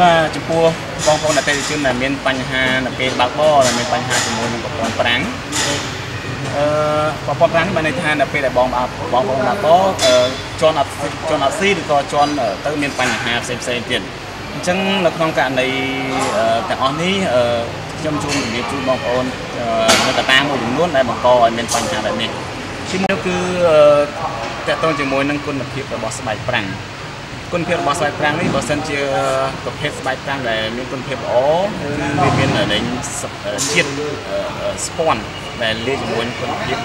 បាទចំពោះបងប្អូនអតិថិជនដែលមានបញ្ហានៅពេលបើកបរដែលមានបញ្ហាជាមួយនឹងប្រព័ន្ធប្រាំងអឺប្រព័ន្ធប្រាំងនេះបានន័យថានៅពេលដែលបងបងប្អូនបើកបរអឺជន់អត់ជន់អត់ស៊ីឬក៏ជន់ទៅមានបញ្ហាផ្សេងផ្សេងទៀតអញ្ចឹងនៅក្នុងករណីទាំងអស់នេះអឺខ្ញុំជូនជំរាបជូនបងប្អូននៅកត្តាមួយចំនួនដែលបង្កឲ្យមានបញ្ហាបែបនេះទីមួយគឺតកតងជាមួយនឹងគុណភាពរបស់ស្បែកប្រាំង គុណភាពរបស់ស្បែកប្រាំងនេះបើសិនជាប្រភេទស្បែកប្រាំងដែលមានគុណភាពល្អគឺវាមានលេងជាតិស្ពាន់ដែលលាយជាមួយគុណភាព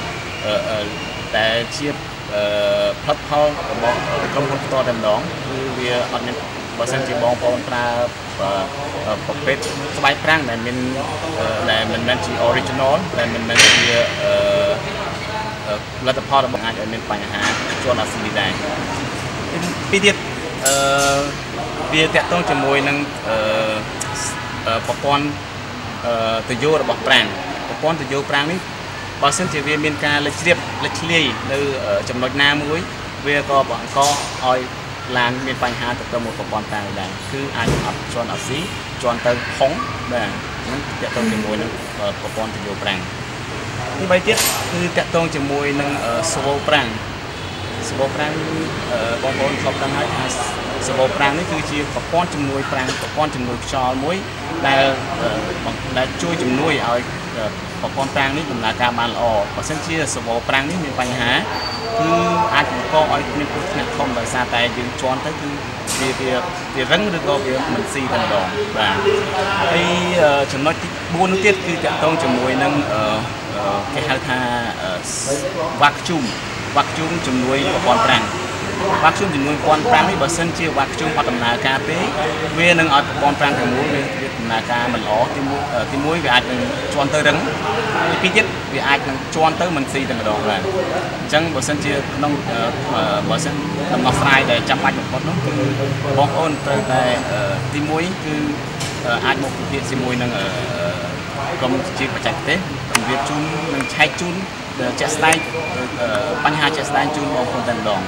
តែជាផលិតផលរបស់ក្រុមហ៊ុនផ្ទាល់តែម្ដងគឺវាអត់មានបើសិនជាបងប្អូនប្រើប្រភេទស្បែកប្រាំងដែលមានដែលមិនមែនជា original ដែលមិនមែនជាផលិតផលរបស់អាចឲ្យមានបញ្ហាជាប់អាស៊ីដែរពីទៀត អឺវាតាក់ទងជាមួយនឹងអឺប្រព័ន្ធអឺទយោរបស់ប្រាំងប្រព័ន្ធទយោប្រាំងនេះបើសិនជាវាមានការលិចជ្រាបលិចឆ្លាយនៅចំណុចណាមួយ វាក៏បង្កឲ្យឡានមានបញ្ហាទៅទៅមួយប្រព័ន្ធតាំងដែរគឺអាចអត់ជន់អត់ស៊ីជន់ទៅខុងបាទហ្នឹងតាក់ទងជាមួយនឹងប្រព័ន្ធទយោប្រាំងទី3ទៀតគឺតាក់ទងជាមួយនឹងស្វូប្រាំង ស្វូប្រាំងបងប្អូនធ្លាប់ដឹងហើយថាស្វូប្រាំងនេះគឺជាប្រព័ន្ធជំនួយប្រាំងប្រព័ន្ធជំនួយខ្យល់មួយដែលដែលជួយជំនួយឲ្យប្រព័ន្ធប្រាំងនេះដំណើរការបានល្អបើសិនជាស្វូប្រាំងនេះមានបញ្ហាគឺអាចបង្កឲ្យមានគ្រោះថ្នាក់ធំដោយសារតែយើងជន់ទៅគឺវាវាវារឹងឬក៏វាមិនស៊ីតែម្ដងបាទហើយចំណុចទី4នោះទៀតគឺតកតងជាមួយនឹងគេហៅថាវ៉ាក់ជូម វ៉ាក់ជូមជំនួយប្រព័ន្ធប្រាំងវ៉ាក់ជូមចំនួន1005នេះបើសិនជាវ៉ាក់ជូមអត់ដំណើរការទេវានឹងឲ្យប្រព័ន្ធ5ទាំងមូលវាដំណើរការមិនល្អទី1ទី1វាអាចនឹងជន់ទៅរឹងទី2ទៀតវាអាចនឹងជន់ទៅមិនស៊ីតែម្ដងដែរអញ្ចឹងបើសិនជាក្នុងបើសិនដំណោះស្រាយដែលចាំបាច់បំផុតនោះគឺបងប្អូនត្រូវតែទី1គឺអាចមកពិភាក្សាជាមួយនឹងក្រុមជាបច្ចេកទេសជំរាបជូននិងឆែកជូន ជាក់ស្ដែងបញ្ហាជាក់ស្ដែងជូនបងប្អូនតែម្ដង